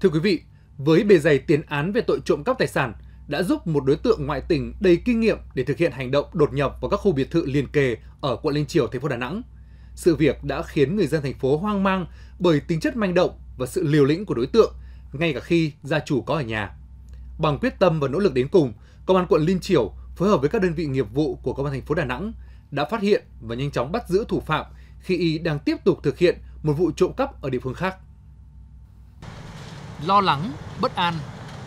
Thưa quý vị, với bề dày tiền án về tội trộm cắp tài sản đã giúp một đối tượng ngoại tỉnh đầy kinh nghiệm để thực hiện hành động đột nhập vào các khu biệt thự liền kề ở quận Liên Triều, thành phố Đà Nẵng. Sự việc đã khiến người dân thành phố hoang mang bởi tính chất manh động và sự liều lĩnh của đối tượng, ngay cả khi gia chủ có ở nhà. Bằng quyết tâm và nỗ lực đến cùng, Công an quận Liên Triều phối hợp với các đơn vị nghiệp vụ của Công an thành phố Đà Nẵng đã phát hiện và nhanh chóng bắt giữ thủ phạm khi y đang tiếp tục thực hiện một vụ trộm cắp ở địa phương khác. Lo lắng, bất an,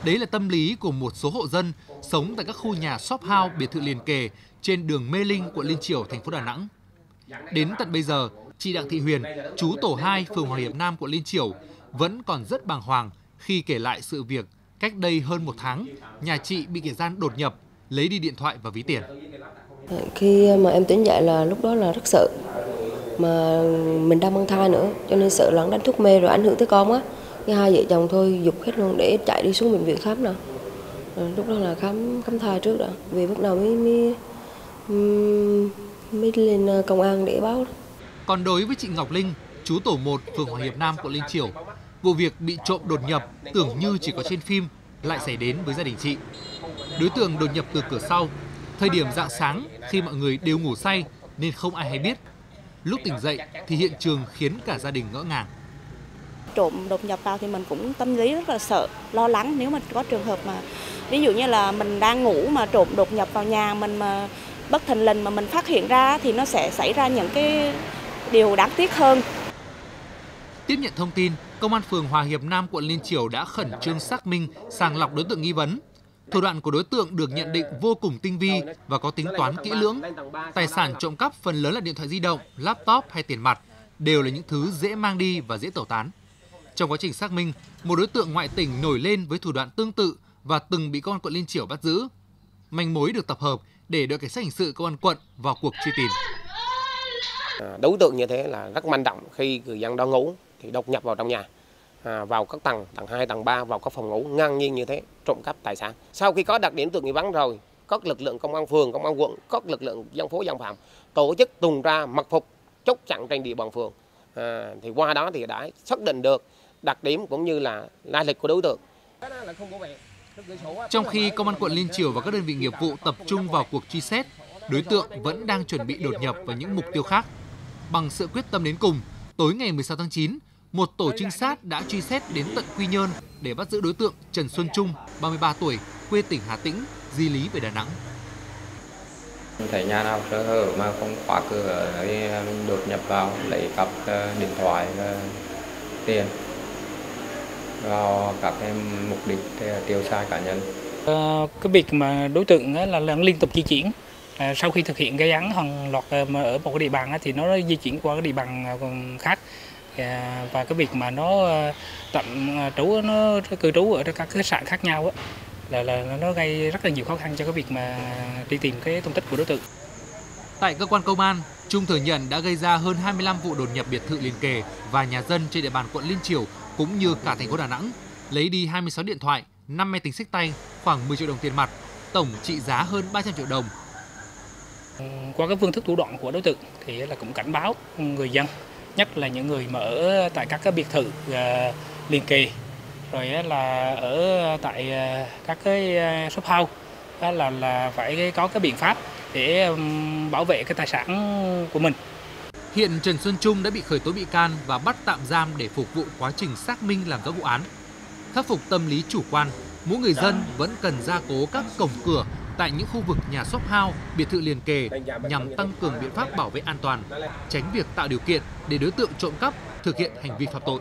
đấy là tâm lý của một số hộ dân sống tại các khu nhà shop house biệt thự liền kề trên đường Mê Linh, quận Liên Triều, thành phố Đà Nẵng. Đến tận bây giờ, chị Đặng Thị Huyền, chú tổ 2, phường Hòa Hiệp Nam, quận Liên Triều, vẫn còn rất bàng hoàng khi kể lại sự việc cách đây hơn một tháng, nhà chị bị kẻ gian đột nhập, lấy đi điện thoại và ví tiền. Khi mà em tỉnh dậy là lúc đó là rất sợ, mà mình đang mang thai nữa, cho nên sợ lẫn đánh thuốc mê rồi ảnh hưởng tới con á. Cái hai vợ chồng thôi dục hết luôn để chạy đi xuống bệnh viện khám nào. lúc đó là khám khám thai trước đã, vì bắt đầu mới mới mới lên ờ, công an để báo. Còn đối với chị Ngọc Linh, chú tổ 1 phường Hòa Hiệp Nam quận Liên Triều, vụ việc bị trộm đột nhập tưởng như chỉ có trên phim lại xảy đến với gia đình chị. Đối tượng đột nhập từ cửa sau, thời điểm dạng sáng khi mọi người đều ngủ say nên không ai hay biết. Lúc tỉnh dậy thì hiện trường khiến cả gia đình ngỡ ngàng. Trộm đột nhập vào thì mình cũng tâm lý rất là sợ, lo lắng nếu mà có trường hợp mà ví dụ như là mình đang ngủ mà trộm đột nhập vào nhà mình mà bất thình lình mà mình phát hiện ra thì nó sẽ xảy ra những cái điều đáng tiếc hơn. Tiếp nhận thông tin, Công an phường Hòa Hiệp Nam, quận Liên Triều đã khẩn trương xác minh, sàng lọc đối tượng nghi vấn. Thủ đoạn của đối tượng được nhận định vô cùng tinh vi và có tính toán kỹ lưỡng. Tài sản trộm cắp phần lớn là điện thoại di động, laptop hay tiền mặt, đều là những thứ dễ mang đi và dễ tẩu tán. Trong quá trình xác minh, một đối tượng ngoại tỉnh nổi lên với thủ đoạn tương tự và từng bị công an quận Liên triểu bắt giữ. Manh mối được tập hợp để đội cảnh sát hình sự công an quận vào cuộc truy tìm. À, đối tượng như thế là rất manh động khi người dân đang ngủ thì đột nhập vào trong nhà à, vào các tầng tầng 2, tầng 3 vào các phòng ngủ ngang nhiên như thế trộm cắp tài sản sau khi có đặc điểm tượng nghi vấn rồi các lực lượng công an phường công an quận các lực lượng dân phố dân phạm tổ chức tuần tra mật phục chốt chặn trên địa bàn phường à, thì qua đó thì đã xác định được đặc điểm cũng như là lai lịch của đối tượng trong khi công an quận Liên Triều và các đơn vị nghiệp vụ tập trung vào cuộc truy xét, đối tượng vẫn đang chuẩn bị đột nhập vào những mục tiêu khác. Bằng sự quyết tâm đến cùng, tối ngày 16 tháng 9, một tổ trinh sát đã truy xét đến tận Quy Nhơn để bắt giữ đối tượng Trần Xuân Trung, 33 tuổi, quê tỉnh Hà Tĩnh, di lý về Đà Nẵng. Thấy nhà nào sơ hở mà không khóa cửa đột nhập vào lấy cắp ờ, điện thoại và tiền vào các cái mục đích tiêu xài cá nhân. Ờ, cái việc mà đối tượng là, là liên tục di chuyển à, sau khi thực hiện gây án hàng loạt ờ, mà ở một cái địa bàn thì nó di chuyển qua cái địa bàn khác à, và cái việc mà nó tận trú nó cư trú ở các khách sạn khác nhau á là là nó gây rất là nhiều khó khăn cho cái việc mà đi tìm cái tung tích của đối tượng. Tại cơ quan công an, Trung thừa nhận đã gây ra hơn 25 vụ đột nhập biệt thự liền kề và nhà dân trên địa bàn quận Liên Triều cũng như cả thành phố Đà Nẵng, lấy đi 26 điện thoại, 5 máy tính sách tay, khoảng 10 triệu đồng tiền mặt, tổng trị giá hơn 300 triệu đồng. Qua các phương thức thủ đoạn của đối tượng thì là cũng cảnh báo người dân, nhất là những người mà ở tại các cái biệt thự à, liền kề, rồi là ở tại à, các cái à, shop house là là phải có cái biện pháp để bảo vệ cái tài sản của mình. Hiện Trần Xuân Trung đã bị khởi tố bị can và bắt tạm giam để phục vụ quá trình xác minh làm rõ vụ án. Khắc phục tâm lý chủ quan, mỗi người dân vẫn cần gia cố các cổng cửa tại những khu vực nhà shop house, biệt thự liền kề nhằm tăng cường biện pháp bảo vệ an toàn, tránh việc tạo điều kiện để đối tượng trộm cắp thực hiện hành vi phạm tội.